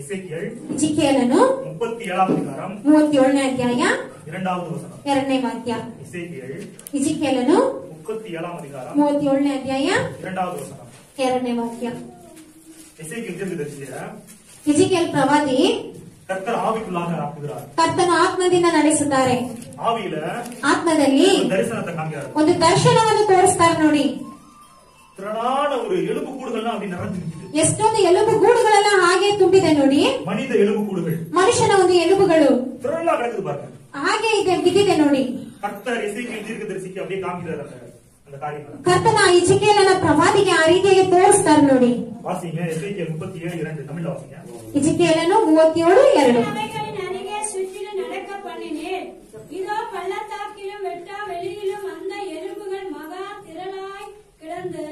இசிக்கியலನು முப்பத்தி ஏழாம் அதிகாரம் ಮೂವತ್ತಿ ಏಳನೇ ಅಧ್ಯಾಯ இரண்டாவது வசனம் ಎರಡನೇ ವಾಕ್ಯ இசைக்கியல் ಮೂವತ್ತೇಳನೇ ಅಧ್ಯಾಯ இரண்டாவது ಪ್ರವಾದಿ ಕರ್ತನ ಆವಿಕುಲಾಗ ಆತ್ಮದಿಂದ ನಡೆಸುತ್ತಾರೆ ಆವಿಲ ಆತ್ಮದಲ್ಲಿ ಒಂದು ದರ್ಶನವನ್ನು ತೋರಿಸ್ತಾರೆ ನೋಡಿ திரளான ஒரு எலும்பு கூடுகள்லாம் அப்படி நிறைஞ்சு ಎಷ್ಟೊಂದು ಎಲುಬು ಗೂಡುಗಳೆಲ್ಲ ಹಾಗೆ ತುಂಬಿದೆ ನೋಡಿ மனித எலும்பு கூடுகள் ಮನುಷ್ಯನ ಒಂದು ಎಲುಬುಗಳು திரளா கிடக்குது பாருங்க ಹಾಗೆ ಇದೆ ಬಿದ್ದಿದೆ ನೋಡಿ கர்த்தர் எசேக்கியல் தீர்க்கதரிசிக்கு அப்படியே காமிக்கிறார் அந்த அந்த காரியங்களை ಕರ್ತನ ಇಜಿಕೇಲನ ಪ್ರವಾದಿಗೆ ಆ ರೀತಿಯಾಗಿ ತೋರಿಸ್ತಾರೆ ನೋಡಿ வாசிங்க எசேக்கியல் முப்பத்தி ஏழு இரண்டு தமிழ்ல வாசிங்க ಇಜಿಕೇಲನು ಮೂವತ್ತೇಳು ಎರಡು அவைகளின் அருகே சுற்றிலும் நடக்க பண்ணினேன் இதோ பள்ளத்தாக்கிலும் வெட்டா வெளியிலும் அந்த எலும்புகள் மகா திரளாய் கிடந்து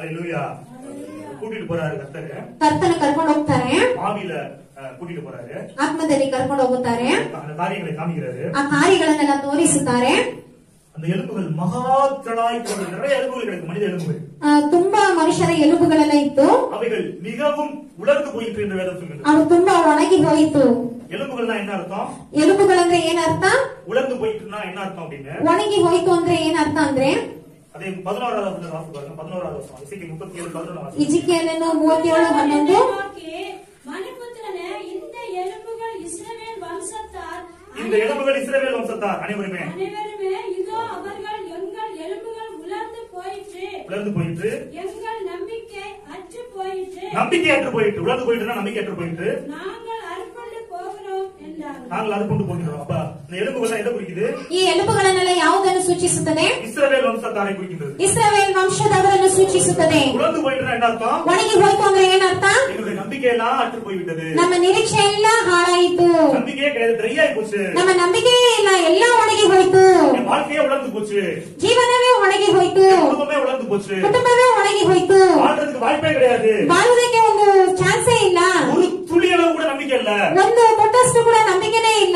ஹalleluya கூட்டிட்டு போறாரு கர்த்தர் ಕರ್ತನ ಕರ್ಕೊಂಡು ಹೋಗ್ತಾರೆ ஆவியில அஹ், கூட்டிட்டு போறாரு ಆತ್ಮದಲ್ಲಿ ಕರ್ಕೊಂಡು ಹೋಗುತ್ತಾರೆ அந்த காரியங்களை காமிக்கிறாரு ಆ ಕಾರ್ಯಗಳನ್ನೆಲ್ಲ ತೋರಿಸುತ್ತಾರೆ அந்த எலும்புகள் மகா திரளாய் போன்ற நிறைய எலும்புகள் கிடக்கு மனித எலும்புகள் ಆ, ತುಂಬಾ ಮನುಷ್ಯರ ಎಲುಬುಗಳೆಲ್ಲ ಇತ್ತು அவைகள் மிகவும் உலர்ந்து போயிற்று என்று வேதம் சொல்கிறது ಅವು ತುಂಬಾ ಒಣಗಿ ಹೋಯಿತು எலும்புகள்னா என்ன அர்த்தம் ಎಲುಬುಗಳಂದ್ರೆ ಏನರ್ಥ உலர்ந்து போயிட்டுனா என்ன அர்த்தம் அப்படின்னு ಒಣಗಿ ಹೋಯ್ತು ಅಂದ್ರೆ ಏನರ್ಥ ಅಂದ್ರೆ அதே பதினோராவது வசனம் வாசித்து பாருங்க பதினோராவது வசனம் இசைக்கு முப்பத்தி ஏழு பதினொன்று வாசித்து ಇಜಿಕೇಲನು ಮೂವತ್ತೇಳು ಹನ್ನೊಂದು நோக்கி மனுபுத்திரனே இந்த எலும்புகள் இஸ்ரவேல் வம்சத்தார் இந்த எலும்புகள் இஸ்ரவேல் வம்சத்தார் அனைவருமே அனைவருமே இதோ அவர்கள் எங்கள் எலும்புகள் உலர்ந்து போயிற்று உலர்ந்து போயிட்டு எங்கள் நம்பிக்கை அற்று போயிற்று நம்பிக்கை அற்று போயிட்டு உலர்ந்து போயிட்டுனா நம்பிக்கை அற்று போயிட்டு நாங்கள் அறுப்புண்டு போகிறோம் என்றார்கள் நாங்கள் அது கொண்டு போகிறோம் அப்ப இந்த எலும்புகள் எதை குறிக்குது ಈ ಎಲುಬುಗಳನ್ನೆಲ್ಲ ಯಾವುದನ್ನು ಸೂಚಿಸುತ್ತದೆ இஸ்ரவேல் வம்சத்தாரை குறிக்கின்றது ಇಸ್ರಾವೇಲ್ ವಂಶದವರನ್ನು ಸೂಚಿಸುತ್ತದೆ உலர்ந்து போயிட்டுனா என்ன அர்த்தம் ಒಣಗಿ ಹೋಯ್ತು ಅಂದ್ರೆ ಏನರ್ಥ எங்களுடைய நம்பிக்கை எல்லாம் அற்று போய்விட்டது ನಮ್ಮ ನಿರೀಕ್ಷೆ ಎಲ್ಲ ಹಾಳಾಯಿತು நம்பிக்கையே கிடையாது ட்ரை ஆகி போச்சு ನಮ್ಮ ನಂಬಿಕೆಯೇ ಇಲ್ಲ ಎಲ್ಲ ಒಣಗಿ ಹೋಯ್ತು என் வாழ்க்கையே உலர்ந்து போச்சு ಜೀವನವೇ ಒಣಗಿ ಹೋಯ್ತು குடும்பமே உலர்ந்து போச்சு ಕುಟುಂಬವೇ ಒಣಗಿ ಹೋಯ್ತು வாழ்றதுக்கு வாய்ப்பே கிடையாது ಬಾಳುವುದಕ್ಕೆ ಒಂದು ಚಾನ್ಸೇ ಇಲ್ಲ ஒரு துளி அளவு கூட நம்பிக்கை இல்ல ಒಂದು ತೊಟ್ಟಷ್ಟು ಕೂಡ ನಂಬಿಕೆನೇ ಇಲ್ಲ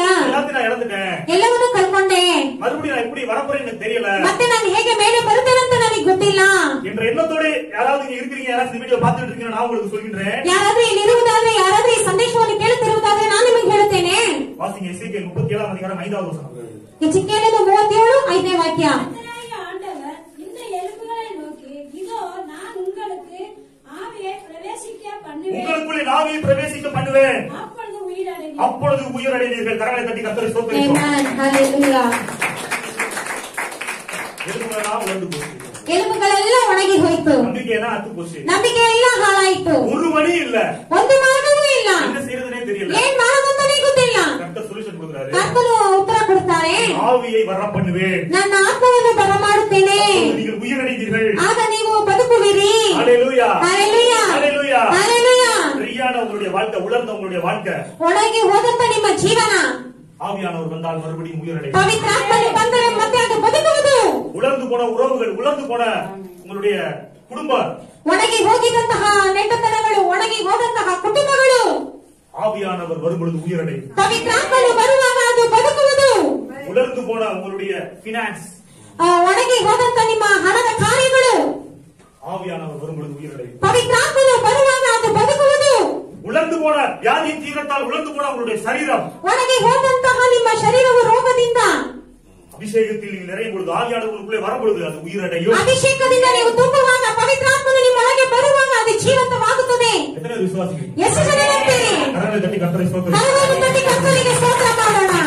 ಕಳ್ಕೊಂಡೆ மறுபடியும் நான் எப்படி வரப்போறேன் எனக்கு தெரியல ಮತ್ತೆ ನಾನು ಹೇಗೆ ಮೇಲೆ ಬರುತ್ತೇನಂತ ನನಗೆ ಗೊತ್ತಿಲ್ಲ என்ற எண்ணத்தோட யாராவது இங்க இருக்கிறீங்க யாராவது இந்த வீடியோ பார்த்துட்டு இருக்கீங்க நான் உங்களுக்கு சொல்கின்றேன் ಯಾರಾದ್ರೂ ಇಲ್ಲಿ ಇರುವುದಾದ್ರೆ ಯಾರಾದ್ರೂ ಈ ಸಂದೇಶವನ್ನು ಕೇಳುತ್ತಿರುವುದಾದ್ರೆ ನಾನು ನಿಮಗೆ ಹೇಳುತ್ತೇನೆ வாசிங்க எசேக்கியேல் முப்பத்தி ஏழாம் அதிகாரம் ஐந்தாவது வசனம் ಈ ಚಿಕ್ಕೇನದು ಮೂವತ್ತೇಳು ಐದನೇ ವಾಕ್ಯ கர்த்தராகிய ஆண்டவர் இந்த எலும்புகளை நோக்கி இதோ நான் உங்களுக்கு ஆவியை பிரவேசிக்க பண்ணுவேன் உங்களுக்குள்ளே நாவியை பிரவேசிக்க பண்ணுவேன் அப்பொழுது உயிரடைவீர்கள் அப்பொழுது உயிரடைவீர்கள் கரங்களை தட்டி கத்தரை சோத்தரிப்போம் ಎಲುಬುಗಳೆಲ್ಲ ಒಣಗಿ ಹೋಯ್ತು நம்பிக்கையெல்லாம் அத்து போச்சு ನಂಬಿಕೆ ಎಲ್ಲ ಹಾಳಾಯ್ತು ஒரு வழி இல்ல ಒಂದು ಮಾರ್ಗವೂ ಇಲ್ಲ என்ன செய்யறதுனே தெரியல ಏನ್ ಮಾಡೋದಂತಾನೆ ಗೊತ್ತಿಲ್ಲ கர்த்தர் சொல்யூஷன் கொடுக்குறாரு ಕರ್ತನು ಉತ್ತರ ಕೊಡ್ತಾರೆ ஆவியை வர பண்ணுவேன் ನನ್ನ ಆತ್ಮವನ್ನು ಬರಮಾಡುತ್ತೇನೆ அப்பொழுது நீங்கள் உயிரடைந்தீர்கள் ಆಗ ನೀವು ಬದುಕುವಿರಿ ஹalleluya Hallelujah. ஹalleluya Hallelujah. ஃப்ரீயான உங்களுடைய வாழ்க்கை உலர்ந்த உங்களுடைய வாழ்க்கை ಒಳಗೆ ಹೋದಂತ ನಿಮ್ಮ ಜೀವನ ஆவியானவர் வந்தால் மறுபடியும் உயிரடை ಪವಿತ್ರಾತ್ಮನು உலர்ந்து போன உறவுகள் உலர்ந்து போன உங்களுடைய குடும்பம் ಒಣಗಿ ಹೋಗಿದಂತಹ ನೆಟ್ಟತನಗಳು ಒಣಗಿ ಹೋದಂತಹ ಕುಟುಂಬಗಳು ஆவியானவர் வரும்பொழுது உயிரடை ಪವಿತ್ರಾತ್ಮನು ಬರುವಾಗ ಅದು ಬದುಕುವುದು உலர்ந்து போன உங்களுடைய பினான்ஸ் ಆ, ಒಣಗಿ ಹೋದಂತ ನಿಮ್ಮ ಹಣದ ಕಾರ್ಯಗಳು ஆவியானவர் வரும்பொழுது உயிரடை ಪವಿತ್ರಾತ್ಮನು ಬರುವಾಗ ಅದು ಬದುಕುವುದು உலர்ந்து போன வியாதியின் தீவிரத்தால் உலர்ந்து போன உங்களுடைய சரீரம் ಒಣಗಿ ಹೋದಂತಹ ನಿಮ್ಮ ಶರೀರವು ರೋಗದಿಂದ ಅಭಿಷೇಕದಲ್ಲಿ ನೆರೆಯಬಹುದು ಆವಿಯಾದವರುಗಳೇ ಬರಬಹುದು ಅದು ಉಯಿರಡೆಯು ಅಭಿಷೇಕದಿಂದ ನೀವು ತುಂಬುವಾಗ ಪವಿತ್ರಾತ್ಮನು ನಿಮ್ಮ ಒಳಗೆ ಬರುವಾಗ ಅದು ಜೀವಂತವಾಗುತ್ತದೆ ಎಷ್ಟರ ವಿಶ್ವಾಸಿಗಳು ಎಷ್ಟು ಜನ ಇರ್ತೀರಿ ಕರ್ತನಿಗೆ ಸ್ತೋತ್ರ ಮಾಡೋಣ